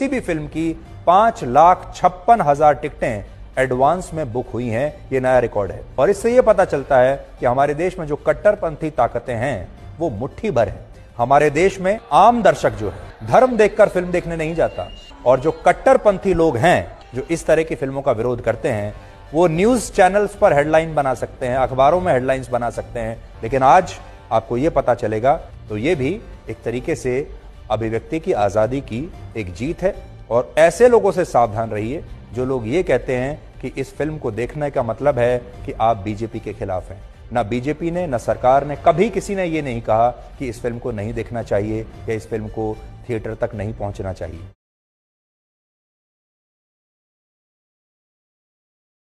किसी भी फ़िल्म की पाँच लाख छप्पन हज़ार टिकटें एडवांस में बुक हुई हैं, ये नया रिकॉर्ड है। और इससे ये पता चलता है कि हमारे देश में जो कट्टरपंथी ताकतें हैं, वो मुट्ठी भर है। हमारे देश में आम दर्शक जो है, धर्म देखकर फ़िल्म देखने नहीं जाता। और जो कट्टरपंथी लोग हैं, जो इस तरह की फ़िल्मों का विरोध करते हैं, वो न्यूज़ चैनल्स पर हेडलाइन बना सकते हैं, अखबारों में हेडलाइंस बना सकते हैं। लेकिन आज आपको ये पता चलेगा तो ये भी एक तरीके से अभिव्यक्ति की आज़ादी की एक जीत है। और ऐसे लोगों से सावधान रहिए जो लोग ये कहते हैं कि इस फ़िल्म को देखने का मतलब है कि आप बीजेपी के खिलाफ हैं। ना बीजेपी ने, ना सरकार ने, कभी किसी ने ये नहीं कहा कि इस फ़िल्म को नहीं देखना चाहिए या इस फ़िल्म को थिएटर तक नहीं पहुँचना चाहिए।